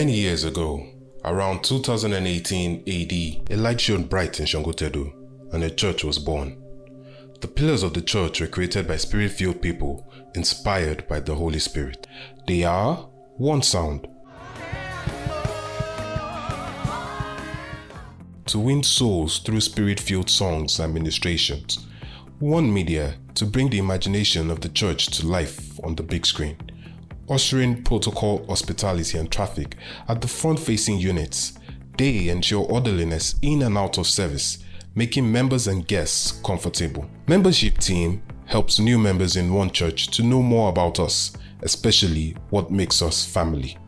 Many years ago, around 2018 AD, a light shone bright in Sangotedo and a church was born. The pillars of the church were created by spirit filled people inspired by the Holy Spirit. They are one sound. To win souls through spirit filled songs and ministrations. One media to bring the imagination of the church to life on the big screen ushering protocol hospitality and traffic at the front-facing units. They ensure orderliness in and out of service, making members and guests comfortable. Membership team helps new members in one church to know more about us, especially what makes us family.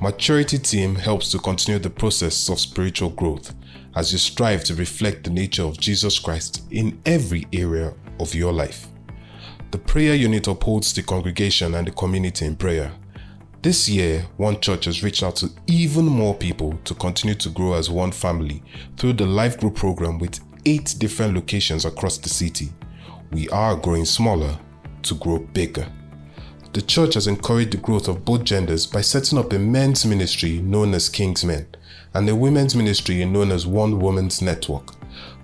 Maturity team helps to continue the process of spiritual growth as you strive to reflect the nature of Jesus Christ in every area of your life. The prayer unit upholds the congregation and the community in prayer. This year, One Church has reached out to even more people to continue to grow as one family through the Life Group program with eight different locations across the city. We are growing smaller to grow bigger. The church has encouraged the growth of both genders by setting up a men's ministry known as King's Men and a women's ministry known as One Women's Network.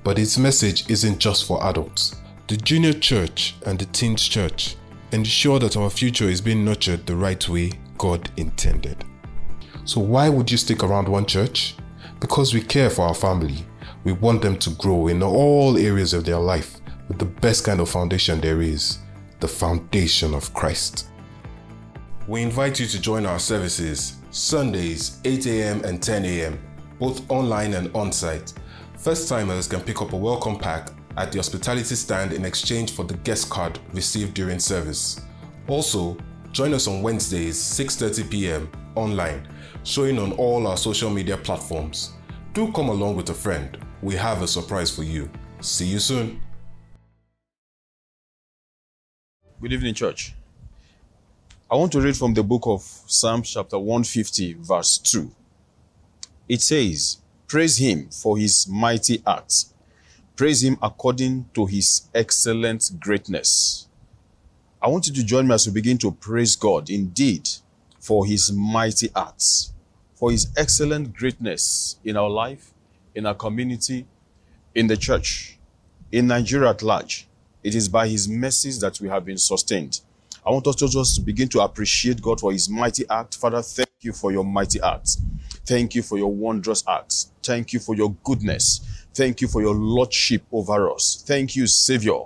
But its message isn't just for adults. The junior church and the teens church ensure that our future is being nurtured the right way God intended. So why would you stick around one church? Because we care for our family. We want them to grow in all areas of their life with the best kind of foundation there is, the foundation of Christ. We invite you to join our services Sundays 8 a.m. and 10 a.m., both online and on-site. First timers can pick up a welcome pack at the hospitality stand in exchange for the guest card received during service. Also, join us on Wednesdays 6:30 p.m. online, showing on all our social media platforms. Do come along with a friend. We have a surprise for you. See you soon. Good evening, church. I want to read from the book of Psalms, chapter 150, verse 2. It says, Praise him for his mighty acts Praise him according to his excellent greatness. I want you to join me as we begin to praise God indeed for his mighty acts, for his excellent greatness in our life, in our community, in the church, in Nigeria at large. It is by his mercies that we have been sustained. I want us to just begin to appreciate God for his mighty act. Father, thank you for your mighty acts. Thank you for your wondrous acts. Thank you for your goodness. Thank you for your lordship over us. Thank you, Savior.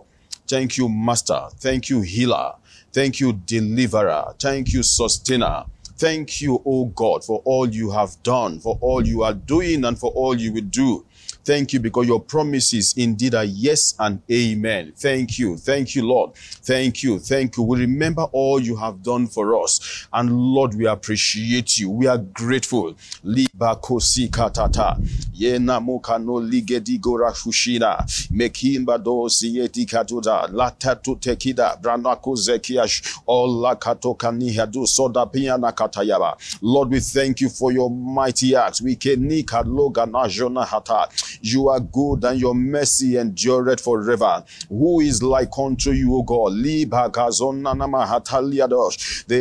Thank you, Master. Thank you, Healer. Thank you, Deliverer. Thank you, Sustainer. Thank you, O God, for all you have done, for all you are doing, and for all you will do. Thank you because your promises indeed are yes and amen. Thank you. Thank you, Lord. Thank you. Thank you. We remember all you have done for us. And Lord, we appreciate you. We are grateful. Liba kosi katata. Yena mokano ligedi gora fushina. Mekimba do siyeti katuda. Latatu tekida. Branako zekiash. All katoka nihadu soda piana katayaba. Lord, we thank you for your mighty acts. We can nika loga na jona hata. You are good and your mercy endureth forever. Who is like unto you, O God? The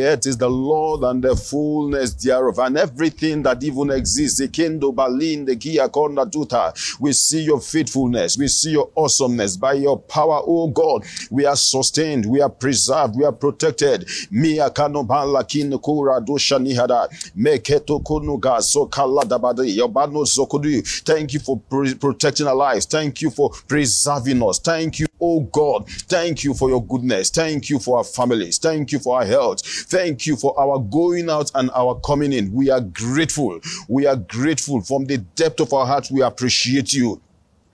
earth is the Lord and the fullness thereof, and everything that even exists. The kingdom, Balin, the Giaconda Duta. We see your faithfulness, we see your awesomeness. By your power, O God, we are sustained, we are preserved, we are protected. Thank you for protecting our lives. Thank you for preserving us. Thank you, oh God. Thank you for your goodness. Thank you for our families. Thank you for our health. Thank you for our going out and our coming in. We are grateful. We are grateful from the depth of our hearts. We appreciate you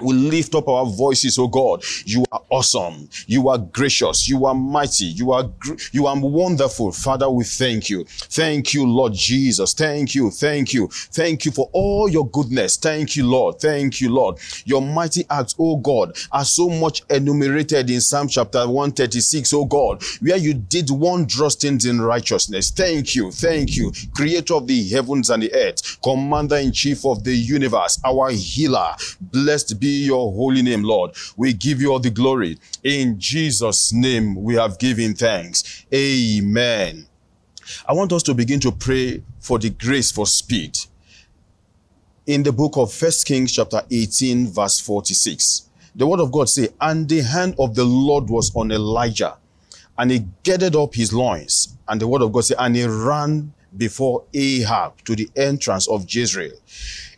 we lift up our voices, oh God. You are awesome. You are gracious. You are mighty. You are, you are wonderful. Father, we thank you. Thank you, Lord Jesus. Thank you. Thank you. Thank you for all your goodness. Thank you, Lord. Thank you, Lord. Your mighty acts, oh God, are so much enumerated in Psalm chapter 136, oh God, where you did wondrous things in righteousness. Thank you. Thank you. Creator of the heavens and the earth, commander in chief of the universe, our healer. Blessed be your holy name, Lord. We give you all the glory. In Jesus' name, we have given thanks. Amen. I want us to begin to pray for the grace for speed. In the book of First Kings chapter 18 verse 46, the word of God say, and the hand of the Lord was on Elijah and he gathered up his loins. And the word of God say, and he ran before Ahab to the entrance of Jezreel.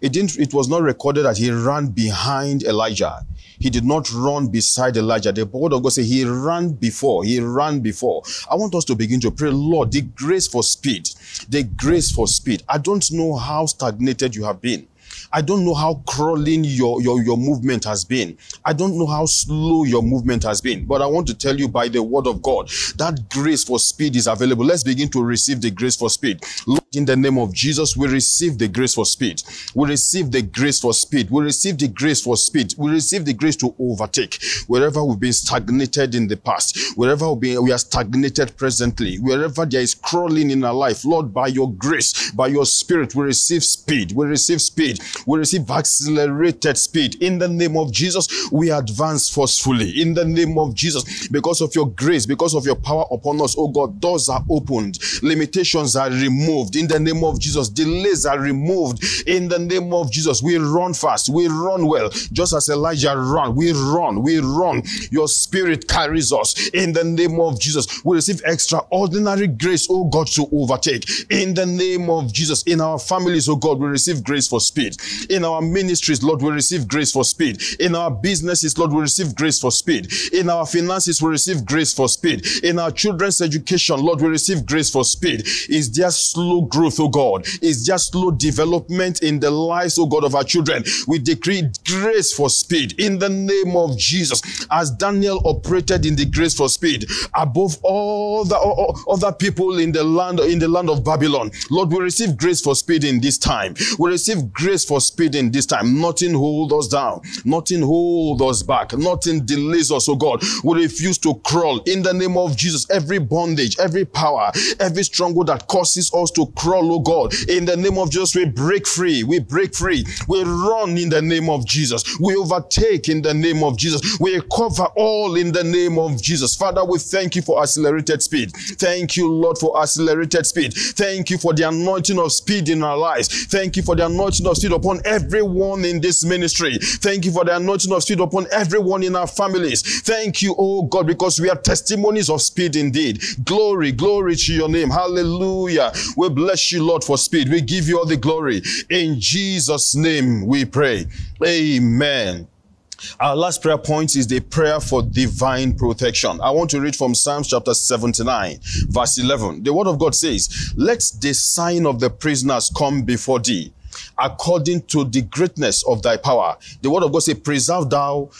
It didn't, it was not recorded that he ran behind Elijah. He did not run beside Elijah. The word of God says he ran before. He ran before. I want us to begin to pray, Lord, the grace for speed, the grace for speed. I don't know how stagnated you have been. I don't know how crawling your, your, your movement has been. I don't know how slow your movement has been. But I want to tell you by the word of God, that grace for speed is available. Let's begin to receive the grace for speed. Lord, in the name of Jesus, we receive the grace for speed. We receive the grace for speed. We receive the grace for speed. We receive the grace to overtake. Wherever we've been stagnated in the past, wherever been, we are stagnated presently, wherever there is crawling in our life, Lord, by your grace, by your spirit, we receive speed. We receive speed we receive accelerated speed. In the name of Jesus, we advance forcefully. In the name of Jesus, because of your grace, because of your power upon us, oh God, doors are opened, limitations are removed. In the name of Jesus, delays are removed. In the name of Jesus, we run fast, we run well, just as Elijah ran. We run, we run. Your spirit carries us. In the name of Jesus, we receive extraordinary grace, oh God, to overtake. In the name of Jesus, in our families, oh God, we receive grace for speed. In our ministries, Lord, we receive grace for speed. In our businesses, Lord, we receive grace for speed. In our finances, we receive grace for speed. In our children's education, Lord, we receive grace for speed. Is there slow growth, oh God? Is there slow development in the lives, oh God, of our children? We decree grace for speed in the name of Jesus. As Daniel operated in the grace for speed above all the other people in the land, in the land of Babylon. Lord, we receive grace for speed in this time. We receive grace for speeding this time. Nothing hold us down. Nothing hold us back. Nothing delays us, oh God. We refuse to crawl in the name of Jesus. Every bondage, every power, every stronghold that causes us to crawl, oh God. In the name of Jesus, we break free. We break free. We run in the name of Jesus. We overtake in the name of Jesus. We cover all in the name of Jesus. Father, we thank you for accelerated speed. Thank you, Lord, for accelerated speed. Thank you for the anointing of speed in our lives. Thank you for the anointing of speed upon upon everyone in this ministry. Thank you for the anointing of speed upon everyone in our families. Thank you, oh God, because we are testimonies of speed indeed. Glory, glory to your name. Hallelujah. We bless you, Lord, for speed. We give you all the glory. In Jesus' name we pray. Amen. Our last prayer point is the prayer for divine protection. I want to read from Psalms chapter 79, verse 11. The word of God says, Let the sign of the prisoners come before thee according to the greatness of thy power. The word of God says, preserve thou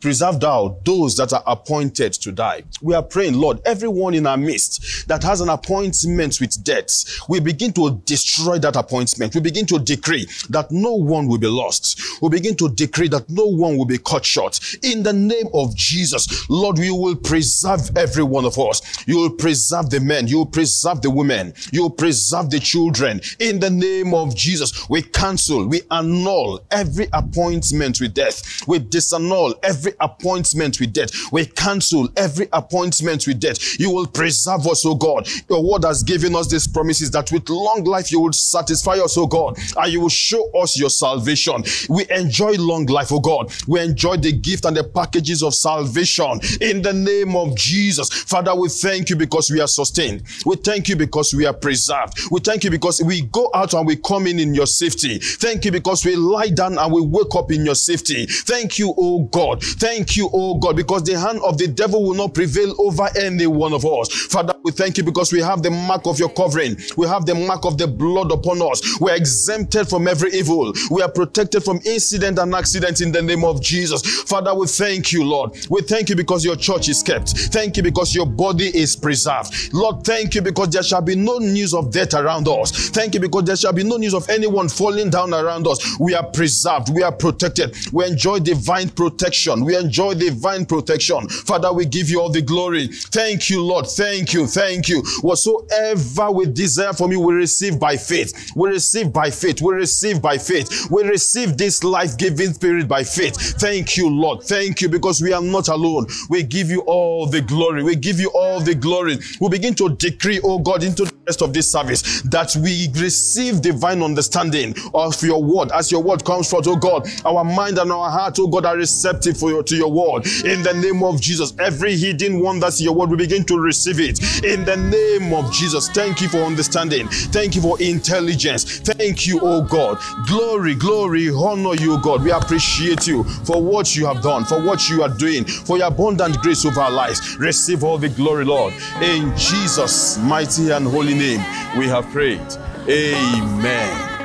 preserve thou those that are appointed to die. We are praying, Lord, everyone in our midst that has an appointment with death, we begin to destroy that appointment. We begin to decree that no one will be lost. We begin to decree that no one will be cut short. In the name of Jesus, Lord, you will preserve every one of us. You will preserve the men. You will preserve the women. You will preserve the children. In the name of Jesus, we cancel, we annul every appointment with death. We disannul every appointment with death. We cancel every appointment with death. You will preserve us, O God. Your word has given us these promises that with long life you will satisfy us, O God, and you will show us your salvation. We enjoy long life, O God. We enjoy the gift and the packages of salvation in the name of Jesus. Father, we thank you because we are sustained. We thank you because we are preserved. We thank you because we go out and we come in in your safety. Thank you because we lie down and we wake up in your safety. Thank you, O God. Thank you, oh God, because the hand of the devil will not prevail over any one of us. Father, we thank you because we have the mark of your covering. We have the mark of the blood upon us. We are exempted from every evil. We are protected from incident and accident in the name of Jesus. Father, we thank you, Lord. We thank you because your church is kept. Thank you because your body is preserved. Lord, thank you because there shall be no news of death around us. Thank you because there shall be no news of anyone falling down around us. We are preserved. We are protected. We enjoy divine protection protection. We enjoy divine protection. Father, we give you all the glory. Thank you, Lord. Thank you. Thank you. Whatsoever we desire from you, we receive by faith. We receive by faith. We receive by faith. We receive this life giving spirit by faith. Thank you, Lord. Thank you because we are not alone. We give you all the glory. We give you all the glory. We begin to decree, oh God, into the rest of this service that we receive divine understanding of your word as your word comes forth, oh God. Our mind and our heart, oh God, are receptive for your, to your word. In the name of Jesus, every hidden one that's your word, we begin to receive it. In the name of Jesus, thank you for understanding. Thank you for intelligence. Thank you, oh God. Glory, glory, honor you, God. We appreciate you for what you have done, for what you are doing, for your abundant grace over our lives. Receive all the glory, Lord. In Jesus' mighty and holy name, we have prayed. Amen.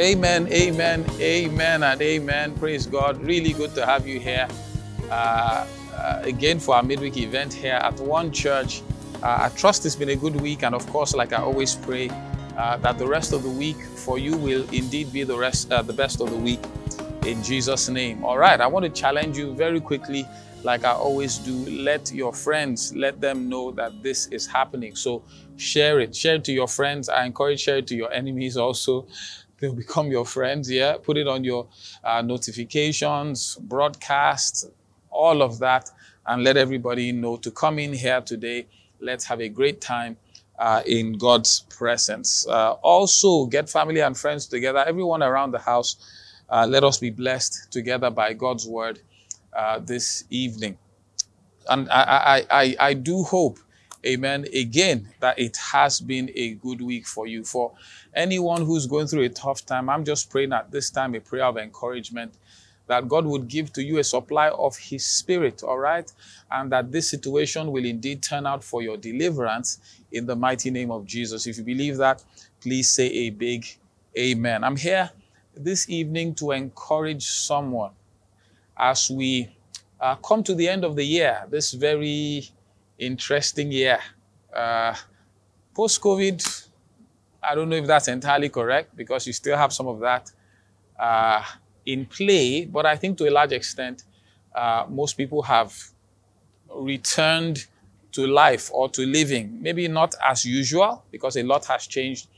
Amen, amen, amen, and amen. Praise God. Really good to have you here uh, uh, again for our midweek event here at One Church. Uh, I trust it's been a good week, and of course, like I always pray, uh, that the rest of the week for you will indeed be the rest, uh, the best of the week, in Jesus' name. All right, I want to challenge you very quickly, like I always do. Let your friends let them know that this is happening. So share it, share it to your friends. I encourage share it to your enemies also they'll become your friends. Yeah, put it on your uh, notifications, broadcasts, all of that, and let everybody know to come in here today. Let's have a great time uh, in God's presence. Uh, also, get family and friends together, everyone around the house. Uh, let us be blessed together by God's word uh, this evening. And I, I, I, I do hope amen. Again that it has been a good week for you. For anyone who's going through a tough time i'm just praying at this time a prayer of encouragement that god would give to you a supply of his spirit all right? And that this situation will indeed turn out for your deliverance in the mighty name of jesus. If you believe that please say a big amen. I'm here this evening to encourage someone as we uh, come to the end of the year this very interesting year. Uh, Post COVID, I don't know if that's entirely correct because you still have some of that uh, in play, but I think to a large extent, uh, most people have returned to life or to living. Maybe not as usual because a lot has changed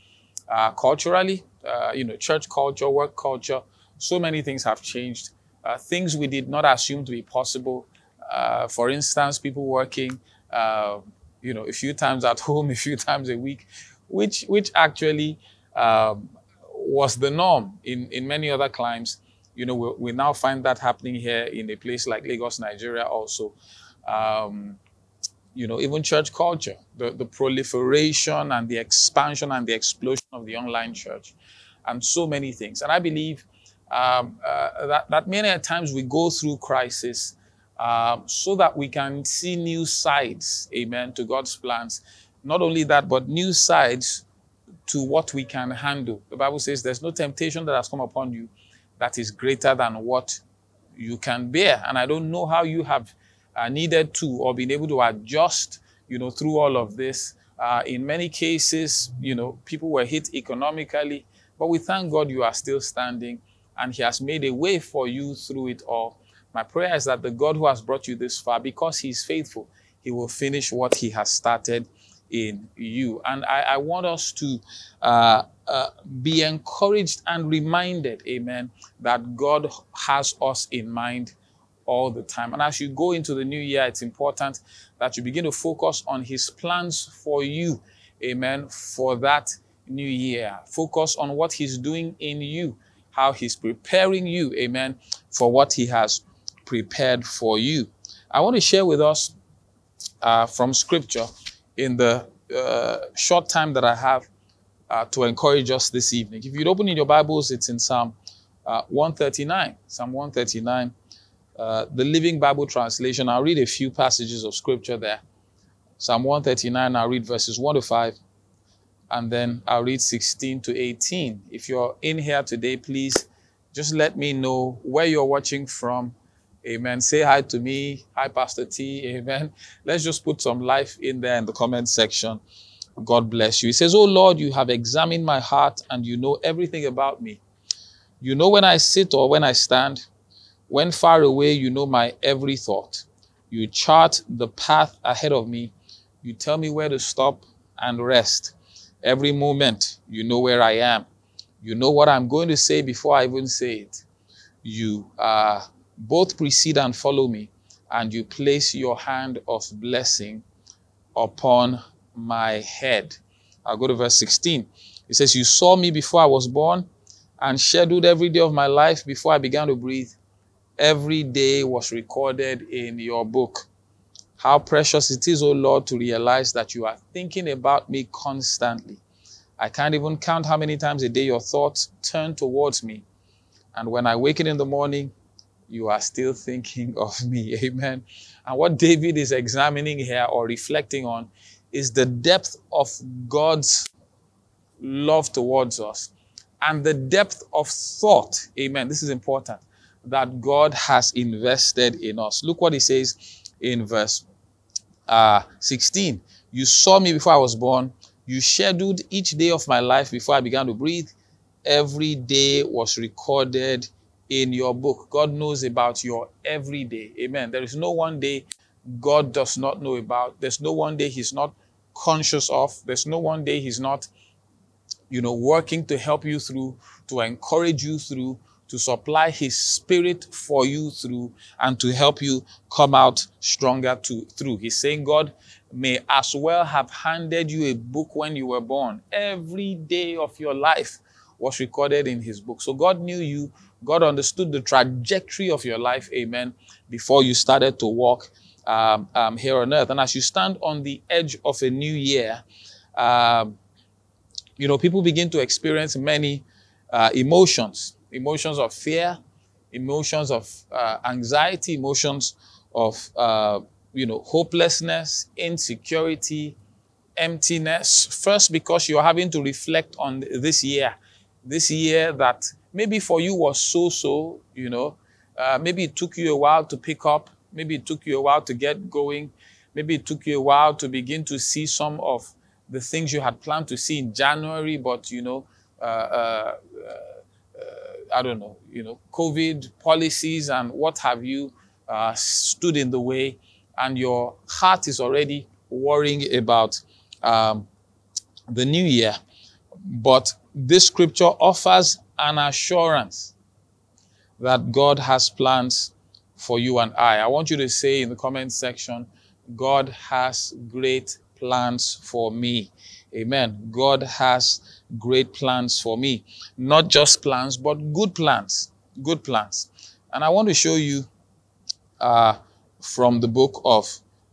uh, culturally, uh, you know, church culture, work culture. So many things have changed. Uh, things we did not assume to be possible. Uh, for instance, people working uh, you know, a few times at home, a few times a week, which which actually um, was the norm in in many other climes. You know, we, we now find that happening here in a place like Lagos, Nigeria, also. Um, you know, even church culture, the, the proliferation and the expansion and the explosion of the online church, and so many things. And I believe um, uh, that, that many times we go through crisis um, so that we can see new sides, amen, to God's plans. Not only that, but new sides to what we can handle. The Bible says there's no temptation that has come upon you that is greater than what you can bear. And I don't know how you have uh, needed to or been able to adjust, you know, through all of this. Uh, in many cases, you know, people were hit economically, but we thank God you are still standing and He has made a way for you through it all. My prayer is that the God who has brought you this far, because He's faithful, He will finish what He has started in you. And I, I want us to uh, uh, be encouraged and reminded, amen, that God has us in mind all the time. And as you go into the new year, it's important that you begin to focus on His plans for you, amen, for that new year. Focus on what He's doing in you, how He's preparing you, amen, for what He has prepared for you. I want to share with us uh, from Scripture in the uh, short time that I have uh, to encourage us this evening. If you'd open in your Bibles, it's in Psalm uh, 139. Psalm 139, uh, the Living Bible translation. I'll read a few passages of Scripture there. Psalm 139, I'll read verses 1 to 5, and then I'll read 16 to 18. If you're in here today, please just let me know where you're watching from Amen. Say hi to me. Hi, Pastor T. Amen. Let's just put some life in there in the comment section. God bless you. He says, Oh Lord, you have examined my heart and you know everything about me. You know when I sit or when I stand. When far away, you know my every thought. You chart the path ahead of me. You tell me where to stop and rest. Every moment, you know where I am. You know what I'm going to say before I even say it. You are both precede and follow me, and you place your hand of blessing upon my head. I'll go to verse 16. It says, You saw me before I was born and scheduled every day of my life before I began to breathe. Every day was recorded in your book. How precious it is, O Lord, to realize that you are thinking about me constantly. I can't even count how many times a day your thoughts turn towards me. And when I wake in the morning, you are still thinking of me. Amen. And what David is examining here or reflecting on is the depth of God's love towards us and the depth of thought, amen, this is important, that God has invested in us. Look what he says in verse uh, 16. You saw me before I was born. You scheduled each day of my life before I began to breathe. Every day was recorded in your book. God knows about your every day. Amen. There is no one day God does not know about. There's no one day He's not conscious of. There's no one day He's not, you know, working to help you through, to encourage you through, to supply His Spirit for you through, and to help you come out stronger to, through. He's saying, God may as well have handed you a book when you were born. Every day of your life was recorded in His book. So God knew you. God understood the trajectory of your life, amen, before you started to walk um, um, here on earth. And as you stand on the edge of a new year, um, you know, people begin to experience many uh, emotions emotions of fear, emotions of uh, anxiety, emotions of, uh, you know, hopelessness, insecurity, emptiness. First, because you're having to reflect on this year, this year that maybe for you was so so, you know, uh, maybe it took you a while to pick up, maybe it took you a while to get going, maybe it took you a while to begin to see some of the things you had planned to see in January, but you know, uh, uh, I don't know, you know, COVID policies and what have you uh, stood in the way, and your heart is already worrying about um, the new year. But this scripture offers an assurance that God has plans for you and I. I want you to say in the comment section, God has great plans for me. Amen. God has great plans for me. Not just plans, but good plans. Good plans. And I want to show you uh, from the book of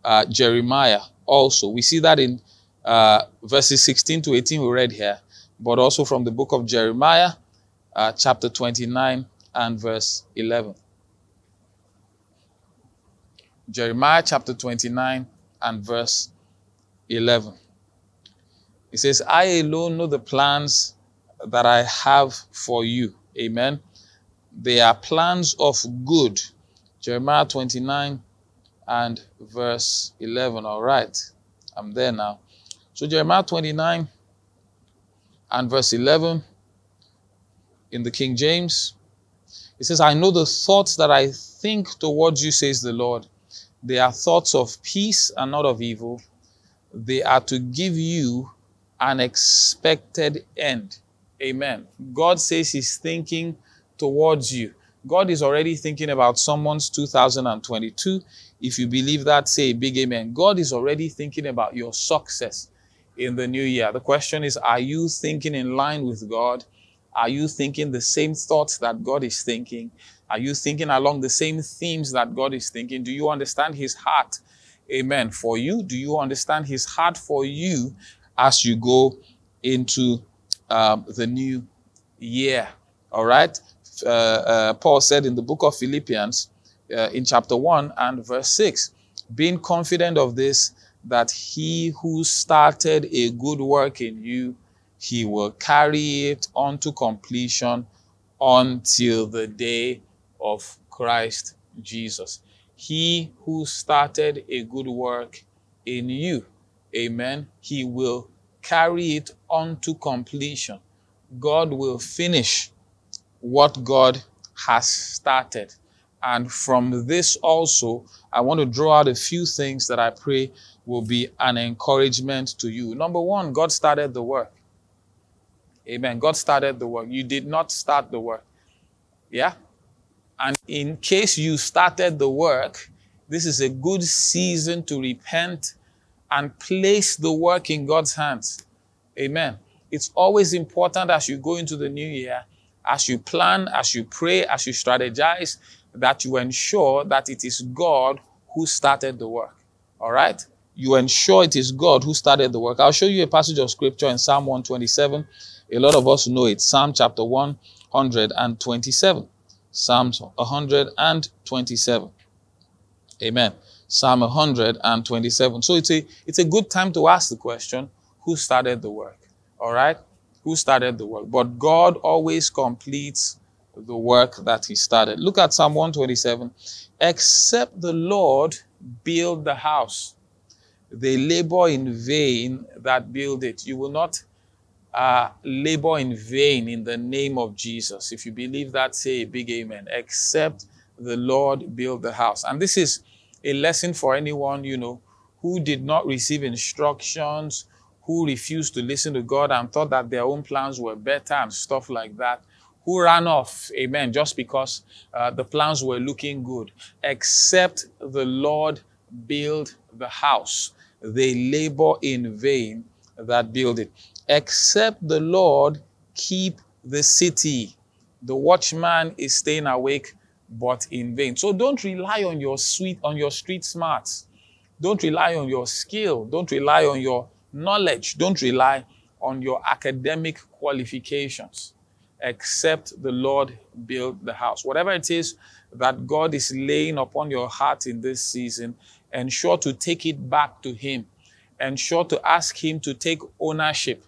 uh, Jeremiah also. We see that in uh, verses 16 to 18 we read here, but also from the book of Jeremiah, uh, chapter 29 and verse 11. Jeremiah chapter 29 and verse 11. He says, I alone know the plans that I have for you. Amen. They are plans of good. Jeremiah 29 and verse 11. All right. I'm there now. So, Jeremiah 29 and verse 11 in the King James, it says, I know the thoughts that I think towards you, says the Lord. They are thoughts of peace and not of evil. They are to give you an expected end. Amen. God says He's thinking towards you. God is already thinking about someone's 2022. If you believe that, say a big amen. God is already thinking about your success in the new year. The question is Are you thinking in line with God? Are you thinking the same thoughts that God is thinking? Are you thinking along the same themes that God is thinking? Do you understand His heart? Amen. For you, do you understand His heart for you as you go into um, the new year? All right. Uh, uh, Paul said in the book of Philippians, uh, in chapter 1 and verse 6, being confident of this, that he who started a good work in you, he will carry it on to completion until the day of Christ Jesus. He who started a good work in you, amen, he will carry it on to completion. God will finish what God has started. And from this also, I want to draw out a few things that I pray will be an encouragement to you. Number one, God started the work. Amen. God started the work. You did not start the work. Yeah? And in case you started the work, this is a good season to repent and place the work in God's hands. Amen. It's always important as you go into the new year, as you plan, as you pray, as you strategize, that you ensure that it is God who started the work. All right? You ensure it is God who started the work. I'll show you a passage of scripture in Psalm 127. A lot of us know it. Psalm chapter 127. Psalms 127. Amen. Psalm 127. So it's a it's a good time to ask the question, who started the work? All right? who started the work, but God always completes the work that he started. Look at Psalm 127. Except the Lord build the house, they labor in vain that build it. You will not uh, labor in vain in the name of Jesus. If you believe that, say a big amen. Except the Lord build the house. And this is a lesson for anyone, you know, who did not receive instructions, who refused to listen to God and thought that their own plans were better and stuff like that, who ran off, amen, just because uh, the plans were looking good. Except the Lord build the house, they labor in vain that build it. Except the Lord keep the city, the watchman is staying awake, but in vain. So don't rely on your sweet, on your street smarts. Don't rely on your skill. Don't rely on your knowledge. Don't rely on your academic qualifications. Except the Lord build the house. Whatever it is that God is laying upon your heart in this season, ensure to take it back to Him. Ensure to ask Him to take ownership.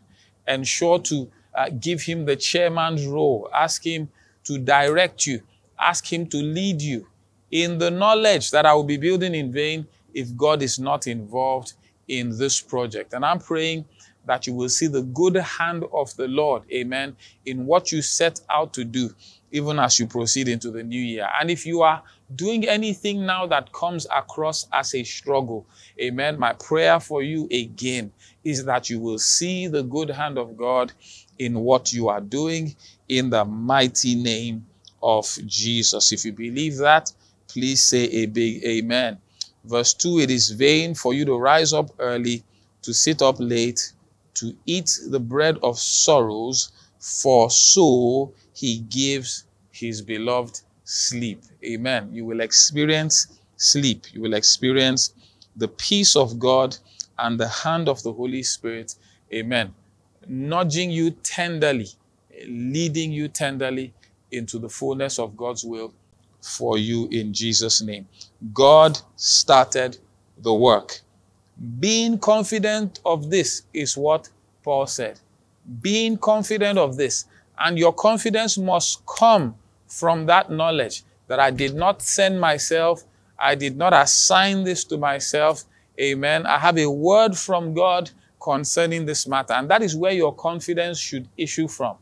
Ensure to uh, give Him the chairman's role. Ask Him to direct you. Ask Him to lead you in the knowledge that I will be building in vain if God is not involved in this project. And I'm praying that you will see the good hand of the Lord, amen, in what you set out to do, even as you proceed into the new year. And if you are doing anything now that comes across as a struggle, amen, my prayer for you again is that you will see the good hand of God in what you are doing in the mighty name of Jesus. If you believe that, please say a big amen. Verse 2 It is vain for you to rise up early, to sit up late, to eat the bread of sorrows, for so he gives his beloved sleep. Amen. You will experience sleep. You will experience the peace of God and the hand of the Holy Spirit. Amen. Nudging you tenderly, leading you tenderly into the fullness of God's will for you in Jesus' name. God started the work. Being confident of this is what Paul said. Being confident of this. And your confidence must come from that knowledge that I did not send myself, I did not assign this to myself. Amen. I have a word from God concerning this matter. And that is where your confidence should issue from.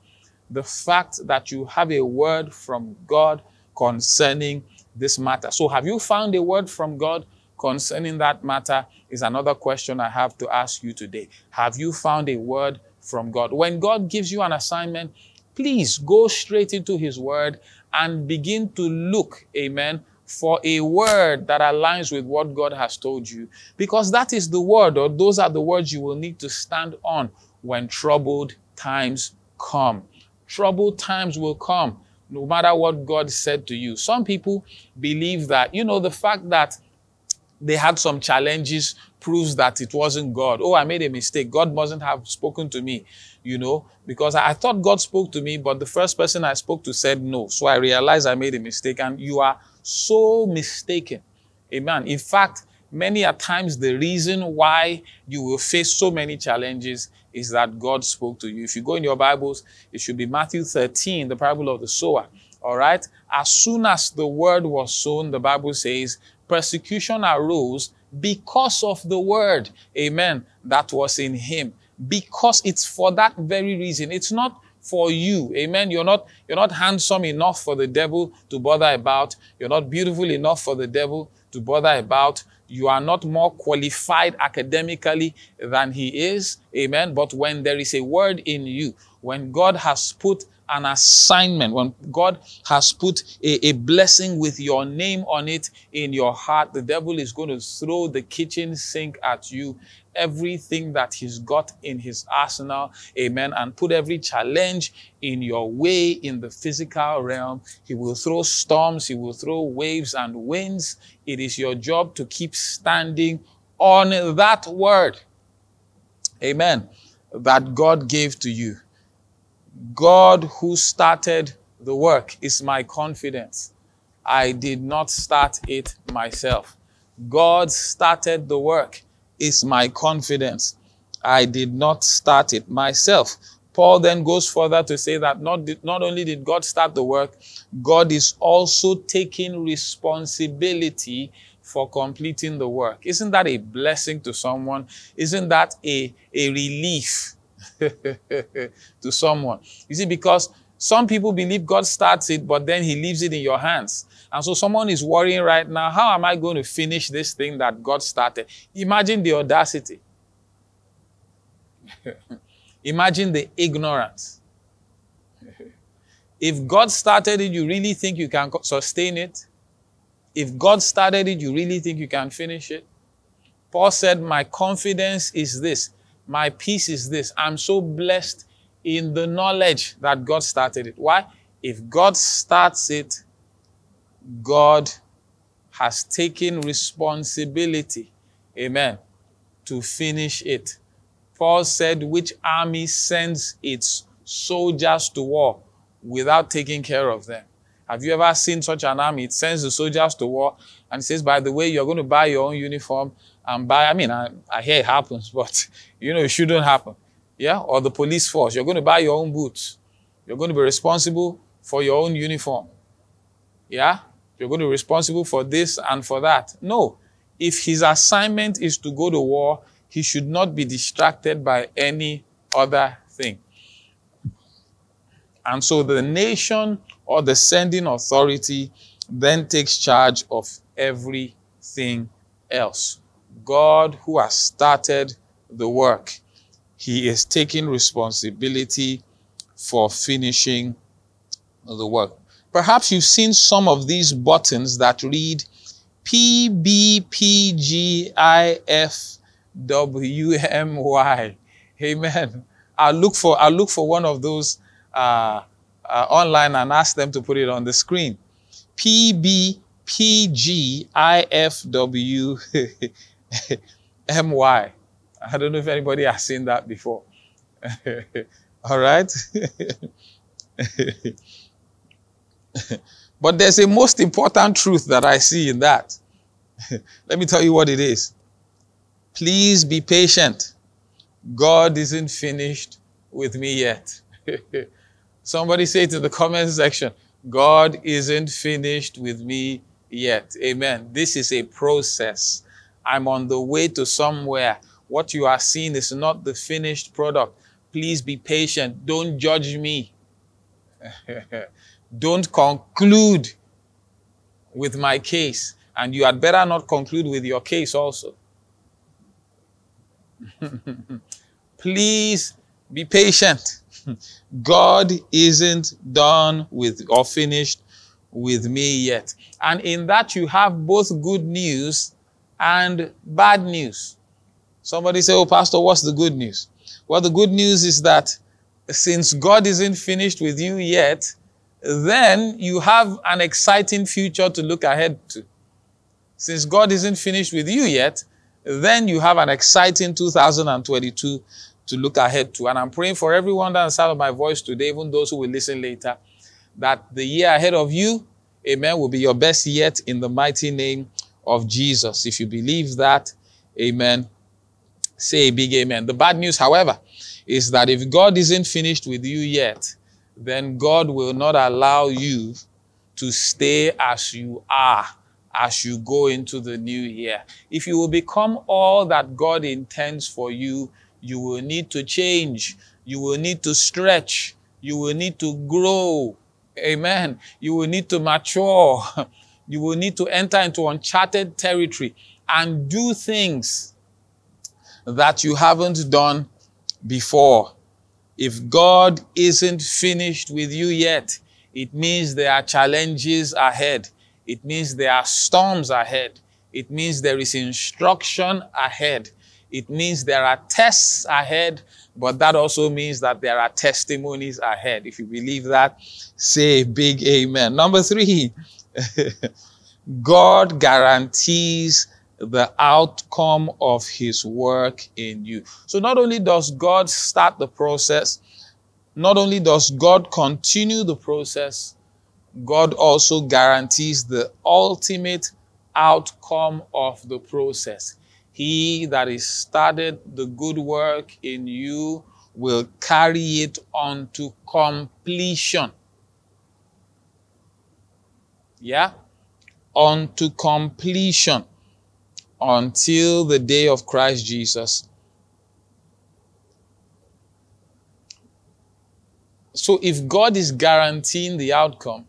The fact that you have a word from God concerning this matter. So, have you found a word from God concerning that matter? Is another question I have to ask you today. Have you found a word from God? When God gives you an assignment, please go straight into His word and begin to look, amen, for a word that aligns with what God has told you. Because that is the word, or those are the words you will need to stand on when troubled times come. Troubled times will come no matter what God said to you. Some people believe that, you know, the fact that they had some challenges proves that it wasn't God. Oh, I made a mistake. God mustn't have spoken to me, you know, because I thought God spoke to me, but the first person I spoke to said no. So I realized I made a mistake, and you are so mistaken. Amen. In fact, many a times the reason why you will face so many challenges is that God spoke to you. If you go in your Bibles, it should be Matthew 13, the parable of the sower. All right. As soon as the word was sown, the Bible says persecution arose because of the word. Amen. That was in him. Because it's for that very reason. It's not for you. Amen. You're not you're not handsome enough for the devil to bother about. You're not beautiful enough for the devil to bother about. You are not more qualified academically than he is. Amen. But when there is a word in you, when God has put an assignment, when God has put a, a, blessing with your name on it in your heart, the devil is going to throw the kitchen sink at you, everything that he's got in his arsenal, amen, and put every challenge in your way in the physical realm. He will throw storms, he will throw waves and winds. It is your job to keep standing on that word, amen, that God gave to you. God who started the work is my confidence. I did not start it myself. God started the work is my confidence. I did not start it myself. Paul then goes further to say that not, not only did God start the work, God is also taking responsibility for completing the work. Isn't that a blessing to someone? Isn't that a, a relief to someone? You see, because some people believe God starts it, but then He leaves it in your hands. And so someone is worrying right now, how am I going to finish this thing that God started? Imagine the audacity. Imagine the ignorance. If God started it, you really think you can sustain it? If God started it, you really think you can finish it? Paul said, My confidence is this, my peace is this. I'm so blessed in the knowledge that God started it. Why? If God starts it, God has taken responsibility, amen, to finish it. Paul said, Which army sends its soldiers to war without taking care of them? Have you ever seen such an army? It sends the soldiers to war and says, By the way, you're going to buy your own uniform and buy. I mean, I, I hear it happens, but you know, it shouldn't happen. Yeah? Or the police force, you're going to buy your own boots. You're going to be responsible for your own uniform. Yeah? You're going to be responsible for this and for that. No. If his assignment is to go to war, he should not be distracted by any other thing. And so the nation or the sending authority then takes charge of everything else. God, who has started the work, he is taking responsibility for finishing the work. Perhaps you've seen some of these buttons that read PBPGIFWMY. Amen. I'll look for I'll look for one of those uh, uh, online and ask them to put it on the screen. PBPGIFWMY. I don't know if anybody has seen that before. All right. but there's a most important truth that I see in that. Let me tell you what it is. Please be patient. God isn't finished with me yet. Somebody say it in the comment section God isn't finished with me yet. Amen. This is a process. I'm on the way to somewhere. What you are seeing is not the finished product. Please be patient. Don't judge me. Don't conclude with my case. And you had better not conclude with your case also. Please be patient. God isn't done with or finished with me yet. And in that, you have both good news and bad news. Somebody say, Oh, Pastor, what's the good news? Well, the good news is that since God isn't finished with you yet, then you have an exciting future to look ahead to. Since God isn't finished with you yet, then you have an exciting 2022 to look ahead to. And I'm praying for everyone that sound of my voice today, even those who will listen later, that the year ahead of you, amen, will be your best yet in the mighty name of Jesus. If you believe that, amen, say a big amen. The bad news, however, is that if God isn't finished with you yet, then God will not allow you to stay as you are as you go into the new year. If you will become all that God intends for you, you will need to change. You will need to stretch. You will need to grow. Amen. You will need to mature. You will need to enter into uncharted territory and do things that you haven't done before. If God isn't finished with you yet, it means there are challenges ahead. It means there are storms ahead. It means there is instruction ahead. It means there are tests ahead, but that also means that there are testimonies ahead. If you believe that, say big amen. Number three, God guarantees the outcome of his work in you. So not only does God start the process, not only does God continue the process, God also guarantees the ultimate outcome of the process. He that is started the good work in you will carry it on to completion. Yeah? On to completion until the day of Christ Jesus. So if God is guaranteeing the outcome,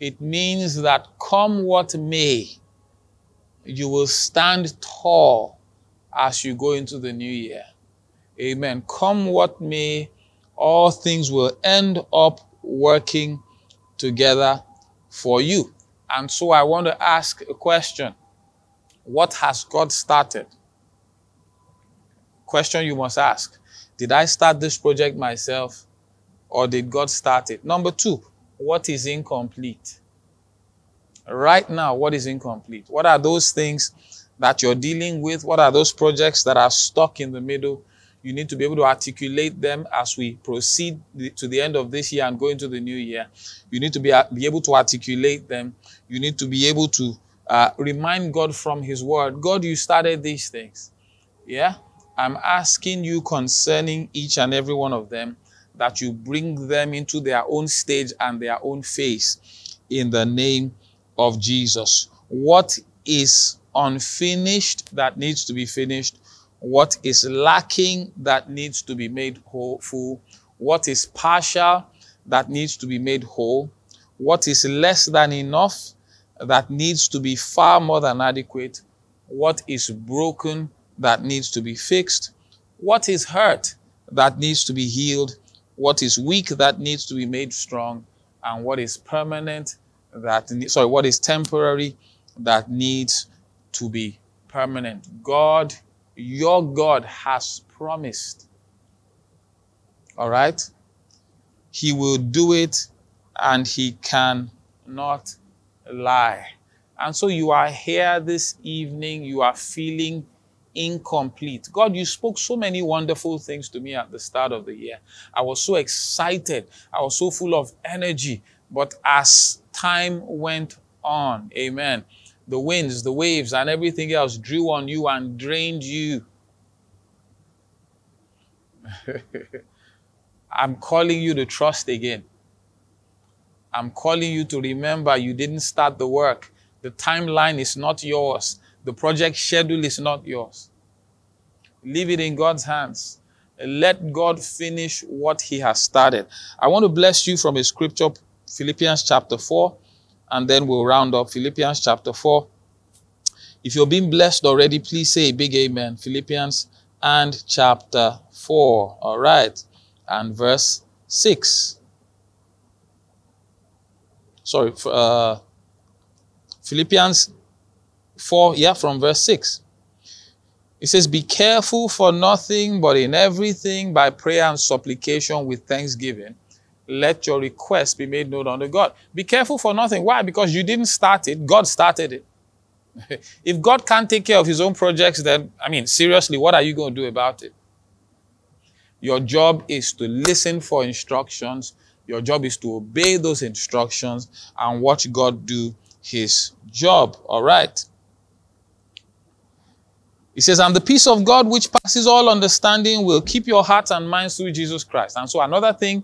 it means that come what may, you will stand tall as you go into the new year. Amen. Come what may, all things will end up working together for you. And so I want to ask a question What has God started? Question you must ask Did I start this project myself or did God start it? Number two, what is incomplete? Right now, what is incomplete? What are those things that you're dealing with? What are those projects that are stuck in the middle? You need to be able to articulate them as we proceed to the end of this year and go into the new year. You need to be, be able to articulate them. You need to be able to uh, remind God from His Word God, you started these things. Yeah? I'm asking you concerning each and every one of them that you bring them into their own stage and their own face in the name of Jesus. What is unfinished that needs to be finished? What is lacking that needs to be made whole, full? What is partial that needs to be made whole? What is less than enough that needs to be far more than adequate? What is broken that needs to be fixed? What is hurt that needs to be healed? What is weak that needs to be made strong? And what is permanent that sorry, what is temporary that needs to be permanent? God, your God has promised. All right? He will do it and he cannot lie. And so you are here this evening, you are feeling incomplete. God, you spoke so many wonderful things to me at the start of the year. I was so excited, I was so full of energy. But as time went on, amen, the winds, the waves, and everything else drew on you and drained you. I'm calling you to trust again. I'm calling you to remember you didn't start the work. The timeline is not yours. The project schedule is not yours. Leave it in God's hands. Let God finish what He has started. I want to bless you from a scripture, Philippians chapter 4, and then we'll round up Philippians chapter 4. If you're being blessed already, please say a big amen. Philippians and chapter 4. All right. And verse 6. Sorry, uh, Philippians 4, yeah, from verse 6. It says, Be careful for nothing, but in everything by prayer and supplication with thanksgiving. Let your request be made known unto God. Be careful for nothing. Why? Because you didn't start it, God started it. if God can't take care of his own projects, then, I mean, seriously, what are you going to do about it? Your job is to listen for instructions. Your job is to obey those instructions and watch God do his job. All right. He says, and the peace of God, which passes all understanding, will keep your hearts and minds through Jesus Christ. And so, another thing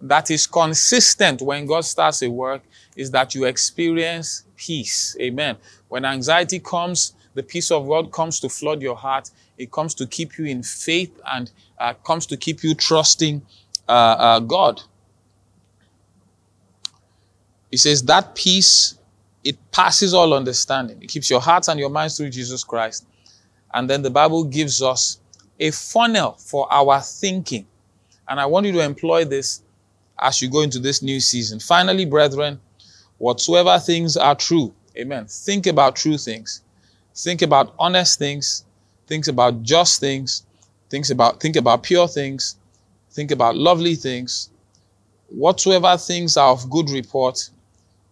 that is consistent when God starts a work is that you experience peace. Amen. When anxiety comes, the peace of God comes to flood your heart. It comes to keep you in faith and uh, comes to keep you trusting uh, uh, God. He says that peace, it passes all understanding. It keeps your hearts and your minds through Jesus Christ. And then the Bible gives us a funnel for our thinking. And I want you to employ this as you go into this new season. Finally, brethren, whatsoever things are true, amen. Think about true things. Think about honest things. Think about just things. Think about, think about pure things. Think about lovely things. Whatsoever things are of good report,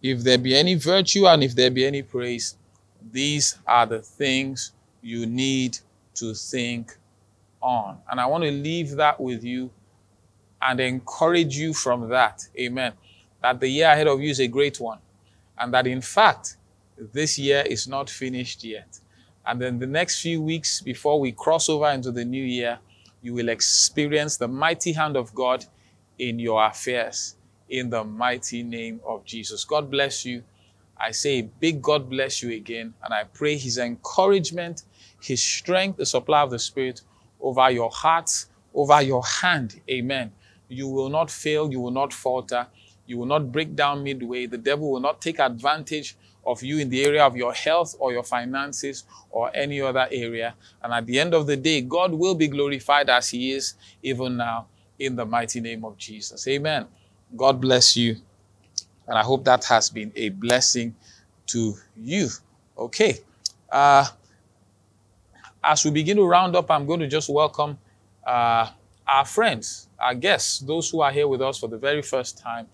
if there be any virtue and if there be any praise, these are the things you need to think on. And I want to leave that with you and encourage you from that. Amen. That the year ahead of you is a great one. And that in fact, this year is not finished yet. And then the next few weeks before we cross over into the new year, you will experience the mighty hand of God in your affairs in the mighty name of Jesus. God bless you. I say a big God bless you again, and I pray His encouragement, His strength, the supply of the Spirit over your heart, over your hand. Amen. You will not fail, you will not falter, you will not break down midway. The devil will not take advantage of you in the area of your health or your finances or any other area. And at the end of the day, God will be glorified as He is even now in the mighty name of Jesus. Amen. God bless you. And I hope that has been a blessing to you. Okay. Uh, as we begin to round up, I'm going to just welcome uh, our friends, our guests, those who are here with us for the very first time.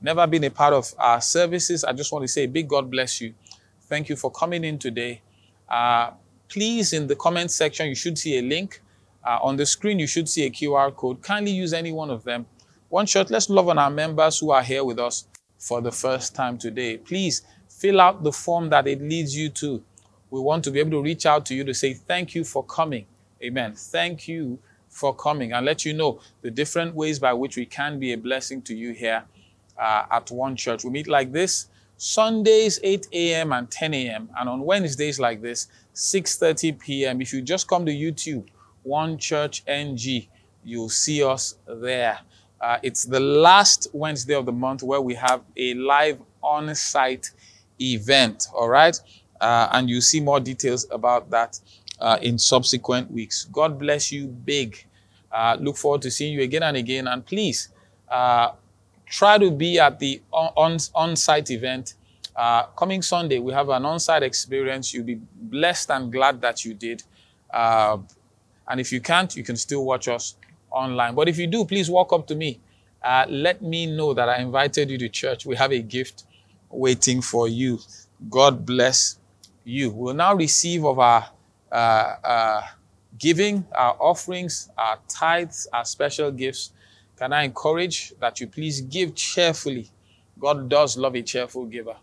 Never been a part of our services. I just want to say a big God bless you. Thank you for coming in today. Uh, please, in the comment section, you should see a link. Uh, on the screen, you should see a QR code. Kindly use any one of them. One shot, let's love on our members who are here with us for the first time today. Please fill out the form that it leads you to. We want to be able to reach out to you to say thank you for coming. Amen. Thank you for coming and let you know the different ways by which we can be a blessing to you here uh, at One Church. We meet like this Sundays 8 a.m. and 10 a.m. and on Wednesdays like this 6:30 p.m. If you just come to YouTube, One Church NG, you'll see us there. Uh, it's the last Wednesday of the month where we have a live on-site event. All right, uh, and you see more details about that uh, in subsequent weeks. God bless you, big. Uh, look forward to seeing you again and again. And please uh, try to be at the on, on, site event. Uh, coming Sunday, we have an on-site experience. You'll be blessed and glad that you did. Uh, and if you can't, you can still watch us online. But if you do, please walk up to me. Uh, let me know that I invited you to church. We have a gift waiting for you. God bless you. We'll now receive of our uh, uh, giving, our offerings, our tithes, our special gifts. Can I encourage that you please give cheerfully? God does love a cheerful giver.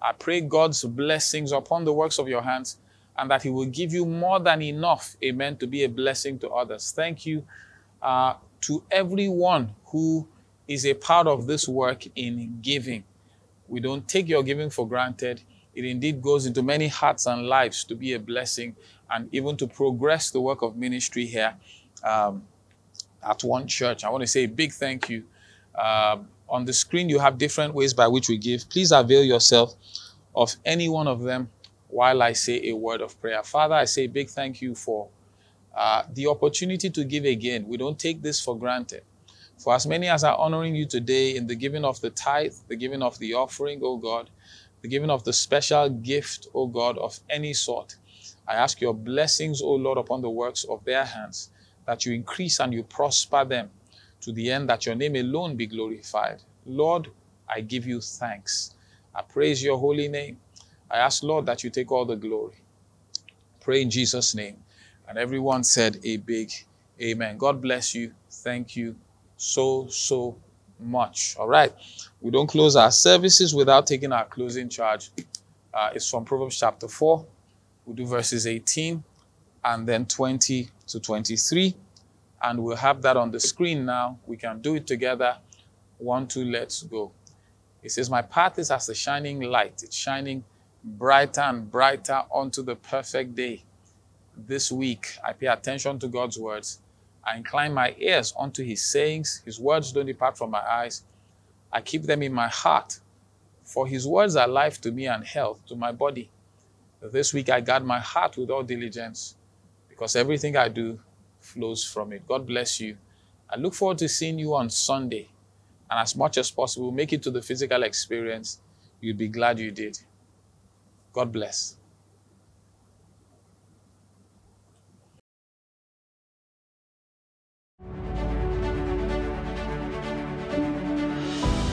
I pray God's blessings upon the works of your hands and that He will give you more than enough, amen, to be a blessing to others. Thank you uh, to everyone who is a part of this work in giving. We don't take your giving for granted. It indeed goes into many hearts and lives to be a blessing and even to progress the work of ministry here um, at One Church. I want to say a big thank you. Uh, on the screen, you have different ways by which we give. Please avail yourself of any one of them while I say a word of prayer. Father, I say a big thank you for uh, the opportunity to give again. We don't take this for granted. For as many as are honoring you today in the giving of the tithe, the giving of the offering, oh God, the giving of the special gift, O God, of any sort, I ask your blessings, O Lord, upon the works of their hands, that you increase and you prosper them to the end that your name alone be glorified. Lord, I give you thanks. I praise your holy name. I ask, Lord, that you take all the glory. Pray in Jesus' name. And everyone said a big amen. God bless you. Thank you so, so much. All right. We don't close our services without taking our closing charge. Uh, it's from Proverbs chapter 4. We'll do verses 18 and then 20 to 23. And we'll have that on the screen now. We can do it together. One, two, let's go. It says, My path is as a shining light. It's shining brighter and brighter onto the perfect day. This week, I pay attention to God's words. I incline my ears unto his sayings. His words don't depart from my eyes. I keep them in my heart. For his words are life to me and health to my body. This week, I guard my heart with all diligence because everything I do flows from it. God bless you. I look forward to seeing you on Sunday. And as much as possible, make it to the physical experience. You'd be glad you did. God bless.